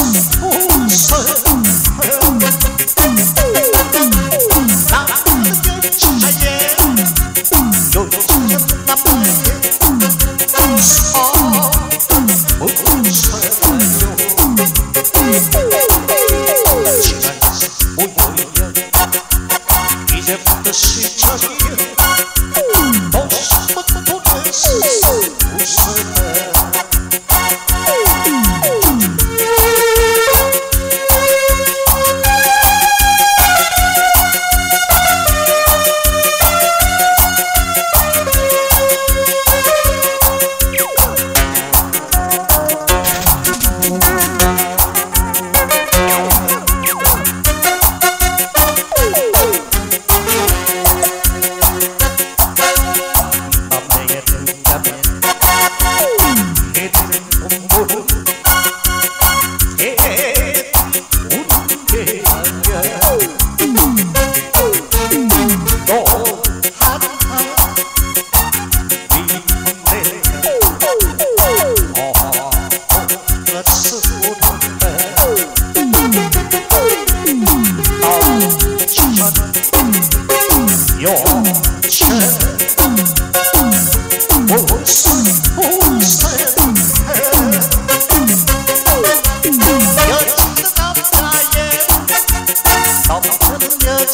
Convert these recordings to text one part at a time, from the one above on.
오.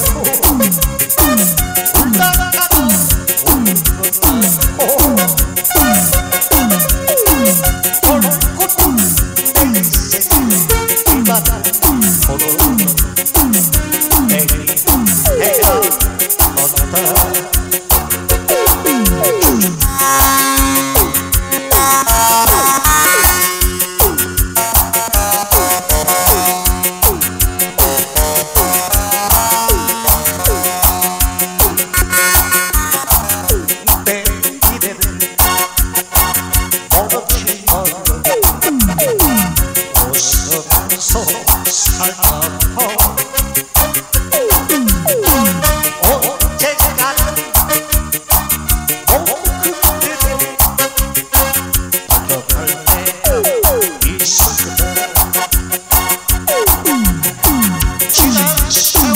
Oh,